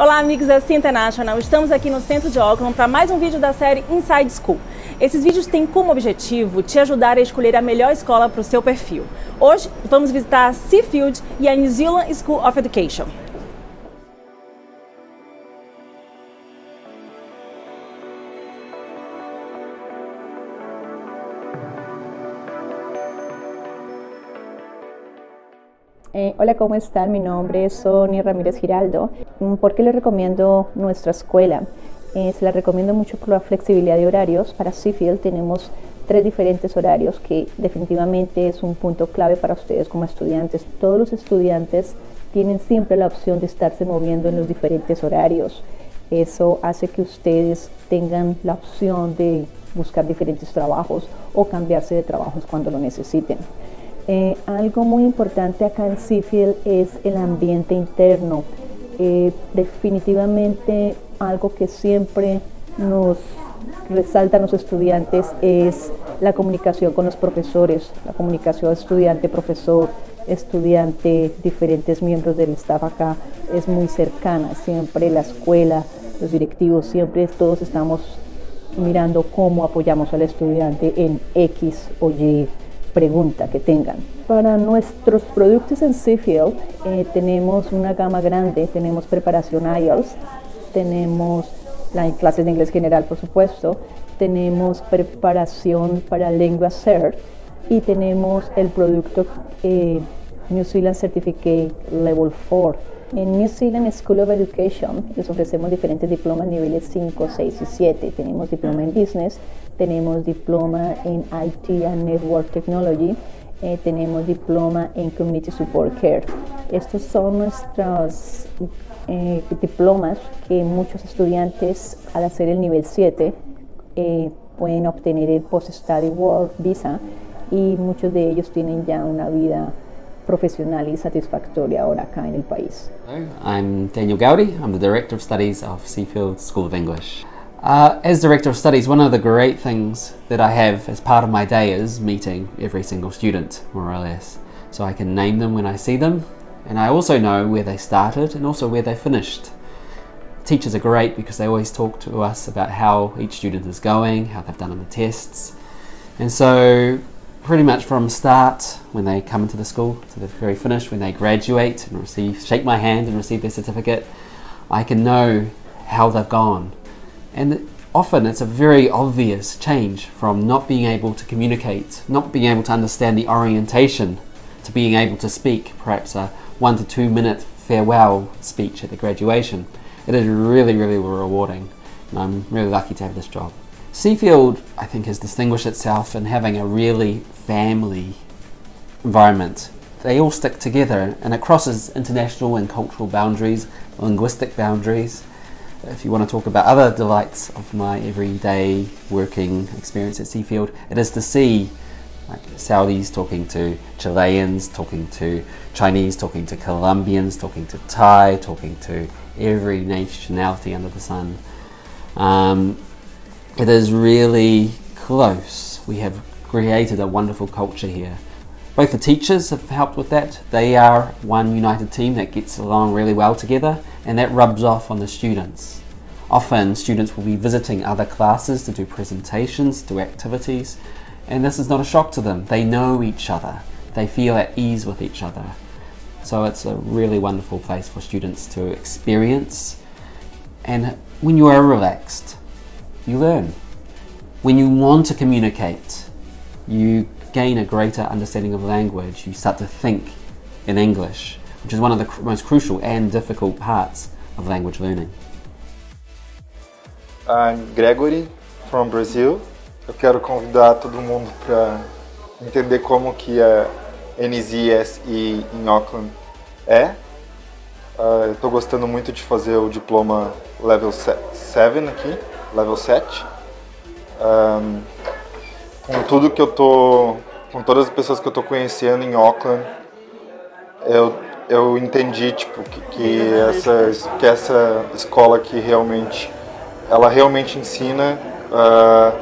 Olá amigos da C International, estamos aqui no centro de Auckland para mais um vídeo da série Inside School. Esses vídeos têm como objetivo te ajudar a escolher a melhor escola para o seu perfil. Hoje vamos visitar a Seafield e a New Zealand School of Education. Eh, hola, ¿cómo están? Mi nombre es Sonia Ramírez Giraldo. Mm, ¿Por qué les recomiendo nuestra escuela? Eh, se la recomiendo mucho por la flexibilidad de horarios. Para Seafield tenemos tres diferentes horarios que definitivamente es un punto clave para ustedes como estudiantes. Todos los estudiantes tienen siempre la opción de estarse moviendo en los diferentes horarios. Eso hace que ustedes tengan la opción de buscar diferentes trabajos o cambiarse de trabajos cuando lo necesiten. Eh, algo muy importante acá en Seafield es el ambiente interno. Eh, definitivamente algo que siempre nos resaltan los estudiantes es la comunicación con los profesores, la comunicación estudiante-profesor, estudiante, diferentes miembros del staff acá es muy cercana. Siempre la escuela, los directivos, siempre todos estamos mirando cómo apoyamos al estudiante en X o Y pregunta que tengan. Para nuestros productos en Seafield eh, tenemos una gama grande, tenemos preparación IELTS, tenemos la clases de inglés general por supuesto, tenemos preparación para lengua CERT y tenemos el producto eh, New Zealand Certificate Level 4. En New Zealand School of Education les ofrecemos diferentes diplomas niveles 5, 6 y 7. Tenemos diploma en Business, tenemos diploma en IT and Network Technology, eh, tenemos diploma en Community Support Care. Estos son nuestros eh, diplomas que muchos estudiantes al hacer el nivel 7 eh, pueden obtener el Post Study Work Visa y muchos de ellos tienen ya una vida profesional y satisfactoria ahora acá en el país. I'm Daniel Gowdy. I'm the Director of Studies of Seafield School of English. Uh, as Director of Studies, one of the great things that I have as part of my day is meeting every single student, more or less. So I can name them when I see them, and I also know where they started and also where they finished. Teachers are great because they always talk to us about how each student is going, how they've done on the tests. And so, pretty much from start, when they come into the school, to the very finish, when they graduate and receive, shake my hand and receive their certificate, I can know how they've gone and often it's a very obvious change from not being able to communicate, not being able to understand the orientation, to being able to speak, perhaps a one to two minute farewell speech at the graduation. It is really, really rewarding, and I'm really lucky to have this job. Seafield, I think, has distinguished itself in having a really family environment. They all stick together and it crosses international and cultural boundaries, linguistic boundaries, if you want to talk about other delights of my everyday working experience at Seafield, it is to see like Saudis talking to Chileans, talking to Chinese, talking to Colombians, talking to Thai, talking to every nationality under the sun. Um, it is really close. We have created a wonderful culture here. Both the teachers have helped with that. They are one united team that gets along really well together, and that rubs off on the students. Often, students will be visiting other classes to do presentations, do activities, and this is not a shock to them. They know each other, they feel at ease with each other. So, it's a really wonderful place for students to experience. And when you are relaxed, you learn. When you want to communicate, you gain a greater understanding of language, you start to think in English, which is one of the cr- most crucial and difficult parts of language learning. I'm Gregory from Brazil. Eu quero convidar todo mundo para entender como que a NZSE em Auckland é. Uh, eu estou gostando muito de fazer o diploma Level 7 aqui, Level 7. Um, com tudo que eu tô, com todas as pessoas que eu tô conhecendo em Auckland, eu, eu entendi tipo que, que essa que essa escola aqui realmente ela realmente ensina uh,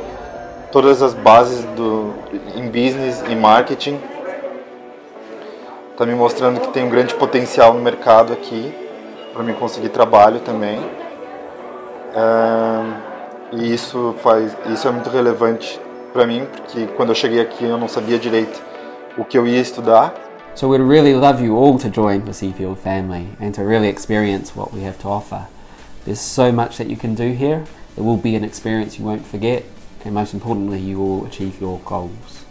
todas as bases do em business e marketing. Está me mostrando que tem um grande potencial no mercado aqui para mim conseguir trabalho também. É, e isso faz, isso é muito relevante para mim, porque quando eu cheguei aqui eu não sabia direito o que eu ia estudar. So we'd really love you all to join the Seafield family and to really experience what we have to offer. There's so much that you can do here. It will be an experience you won't forget and most importantly you will achieve your goals.